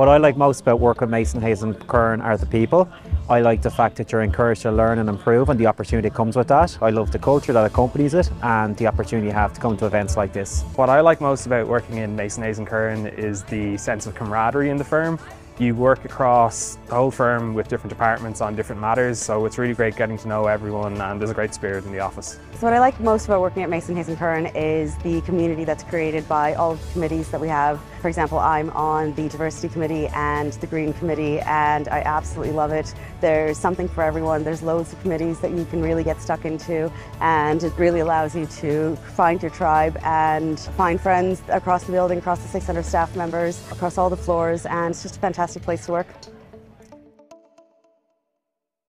What I like most about working with Mason Hayes and Curran are the people. I like the fact that you're encouraged to learn and improve and the opportunity comes with that. I love the culture that accompanies it and the opportunity you have to come to events like this. What I like most about working in Mason Hayes and Curran is the sense of camaraderie in the firm. You work across the whole firm with different departments on different matters, so it's really great getting to know everyone and there's a great spirit in the office. So what I like most about working at Mason Hayes and Curran is the community that's created by all the committees that we have. For example, I'm on the Diversity Committee and the Green Committee and I absolutely love it. There's something for everyone. There's loads of committees that you can really get stuck into and it really allows you to find your tribe and find friends across the building, across the 600 staff members, across all the floors and it's just a fantastic place to work.